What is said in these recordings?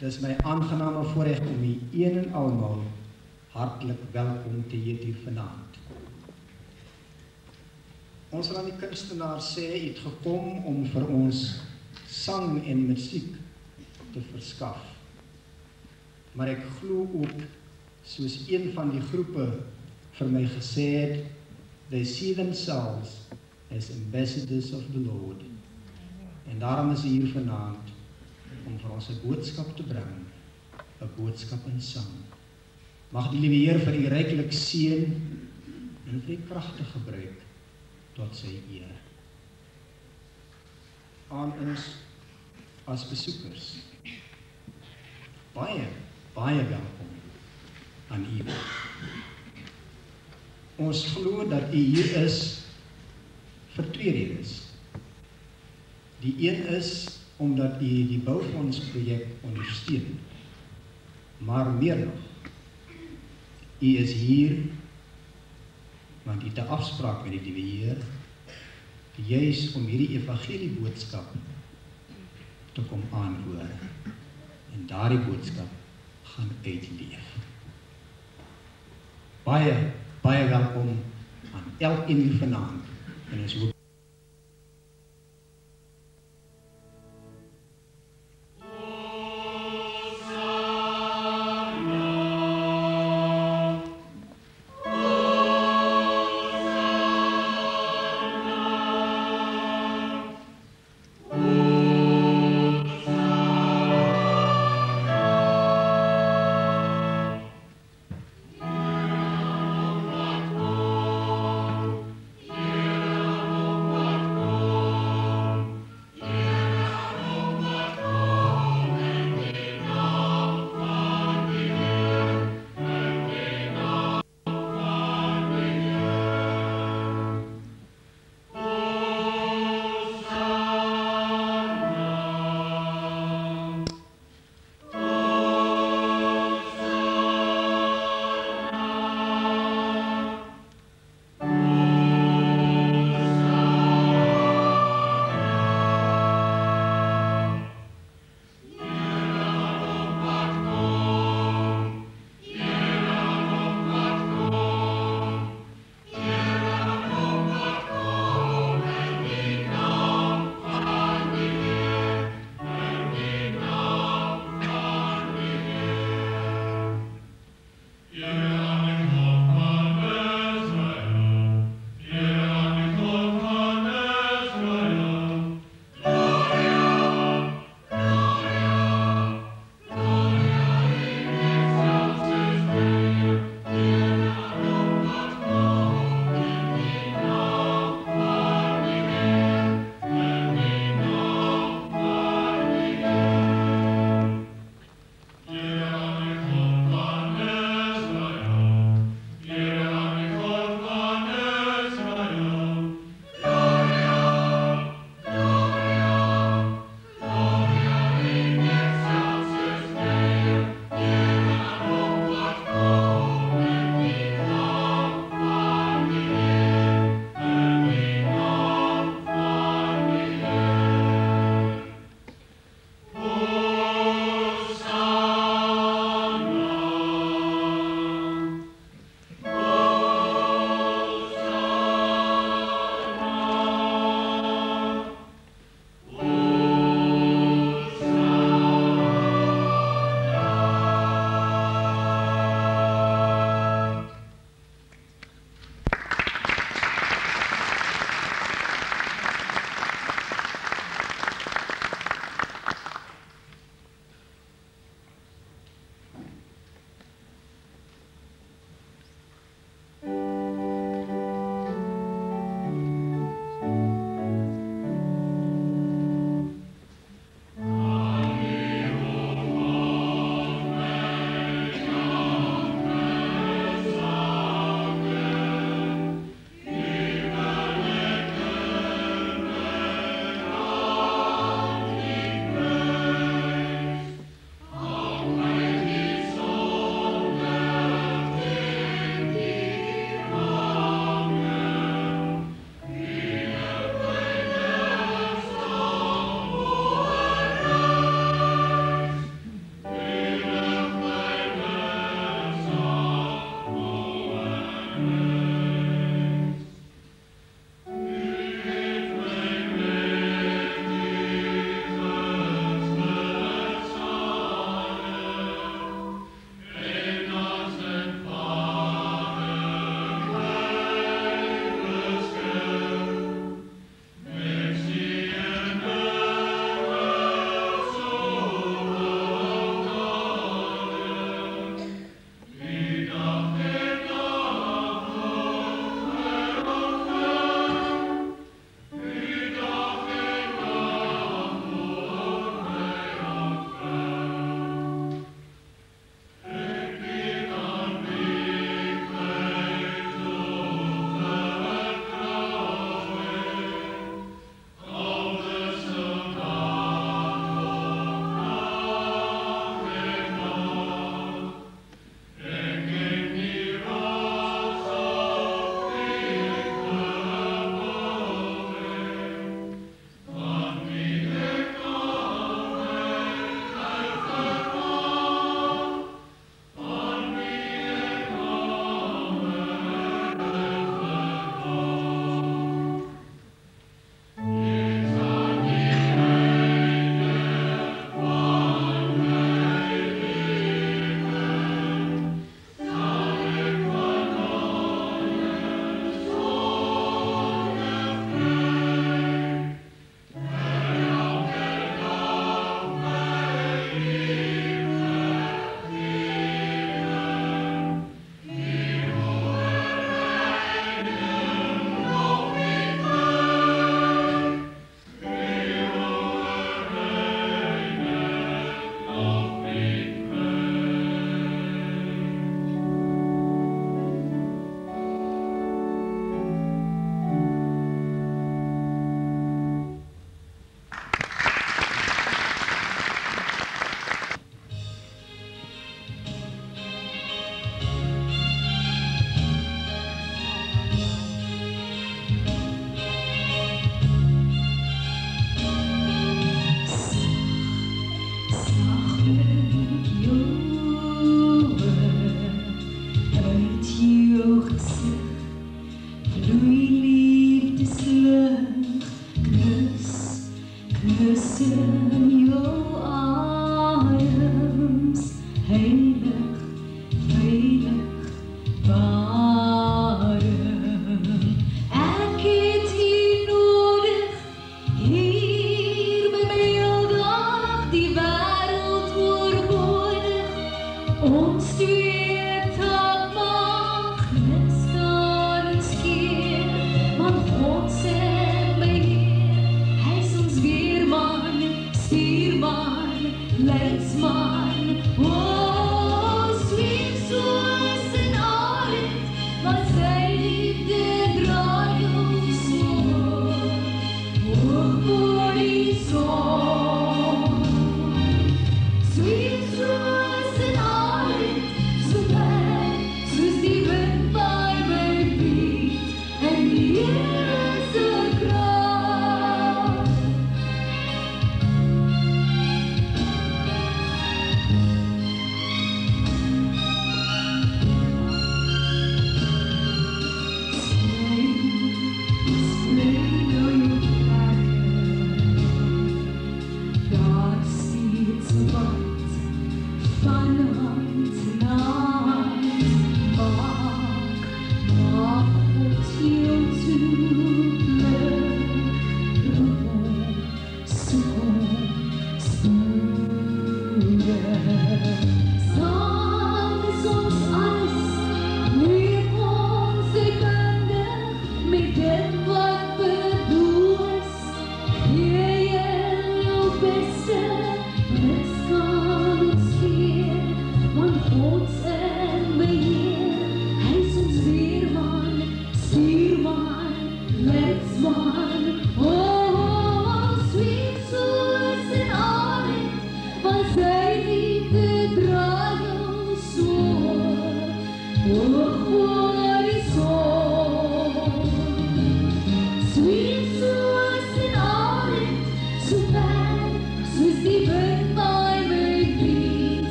Dis my aangename voorreg om u een en almal hartlik welkom te heet hier vanaand. Ons wil aan die kunstenaar sê hy het gekom om vir ons sang en musiek te verskaf. Maar ek glo ook soos een van die groepe vir my gesê het, they see themselves as ambassadors of the Lord. En daarom is hy hier vanaand om vir ons 'n boodskap te bring, 'n boodskap in sang. Mag die liewe Heer vir u ryklik seën en vir u kragte gebruik tot sy eer. Aan ons as besoekers. Baie, baie welkom aan u. Ons glo dat u hier is vir twee redes. Die een is omdat u die boufonds projek ondersteun. Maar meer nog, u is hier want u het 'n afspraak met die Liewe Heer juis om hierdie evangelie boodskap te kom aanhoor. En daardie boodskap gaan uitleef. Baie baie welkom aan elkeen hier vanaand en ons hoop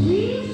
Please?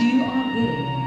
You are there